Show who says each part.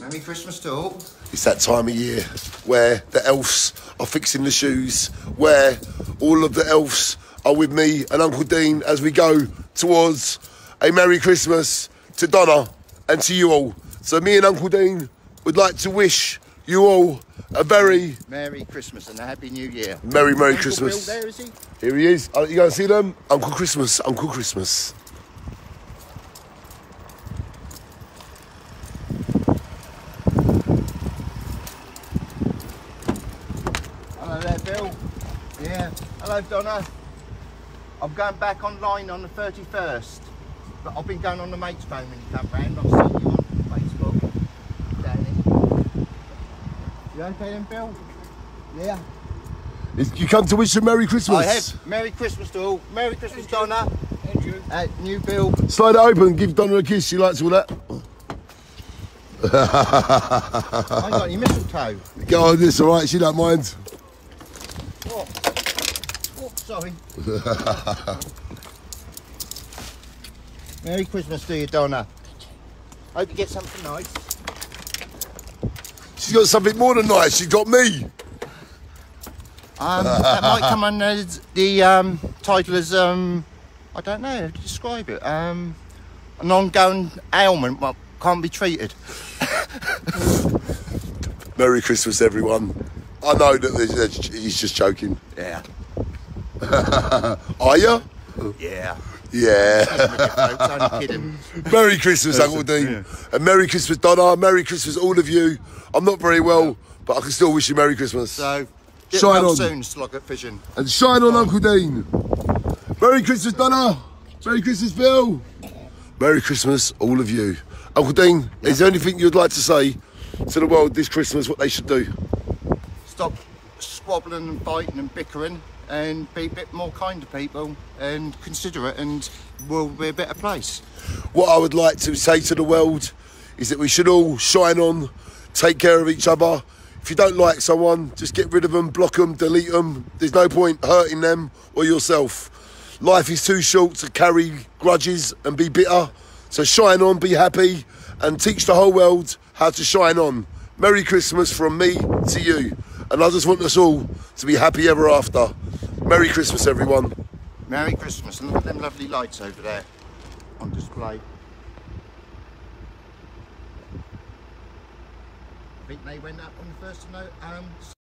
Speaker 1: Merry Christmas to all.
Speaker 2: It's that time of year where the elves are fixing the shoes, where all of the elves are with me and Uncle Dean as we go towards a Merry Christmas to Donna and to you all. So me and Uncle Dean would like to wish you all a very
Speaker 1: Merry Christmas and a Happy New Year.
Speaker 2: Merry, Merry
Speaker 1: Uncle
Speaker 2: Christmas.
Speaker 1: Bill there, is he?
Speaker 2: Here he is. You going to see them? Uncle Christmas, Uncle Christmas.
Speaker 1: Hello there, Bill. Yeah. Hello, Donna. I'm going back online on the 31st, but I've been going on the mate's phone when you come round. I've seen you on Facebook. Danny. You okay then, Bill? Yeah.
Speaker 2: You come to wish a Merry Christmas.
Speaker 1: I have. Merry Christmas to all. Merry Christmas, Donna. Uh, new Bill.
Speaker 2: Slide it open, give Donna a kiss. She likes all that.
Speaker 1: I ain't got any mistletoe.
Speaker 2: Go on, this all right. She don't mind.
Speaker 1: Sorry. Merry Christmas to you, Donna. Hope you get something nice.
Speaker 2: She's got something more than nice. She's got me.
Speaker 1: Um, that might come under the um, title as um, I don't know how to describe it. Um, an ongoing ailment what can't be treated.
Speaker 2: Merry Christmas, everyone. I know that he's just joking.
Speaker 1: Yeah.
Speaker 2: Are you?
Speaker 1: Yeah.
Speaker 2: Yeah.
Speaker 1: Folks, only kidding.
Speaker 2: Merry Christmas, Uncle Dean. And Merry Christmas, Donna. Merry Christmas, all of you. I'm not very well, but I can still wish you Merry Christmas.
Speaker 1: So, get
Speaker 2: Shine
Speaker 1: well
Speaker 2: on.
Speaker 1: soon, Sloggett Vision.
Speaker 2: And shine on, Uncle Dean. Merry Christmas, Donna. Merry Christmas, Bill. Merry Christmas, all of you. Uncle Dean, is there anything you'd like to say to the world this Christmas what they should do?
Speaker 1: Stop squabbling and fighting and bickering and be a bit more kind to people and considerate and we'll be a better place.
Speaker 2: What I would like to say to the world is that we should all shine on, take care of each other. If you don't like someone, just get rid of them, block them, delete them. There's no point hurting them or yourself. Life is too short to carry grudges and be bitter. So shine on, be happy, and teach the whole world how to shine on. Merry Christmas from me to you. And I just want us all to be happy ever after. Merry Christmas, everyone.
Speaker 1: Merry Christmas and look at them lovely lights over there on display. I think they went up on the first of no, um,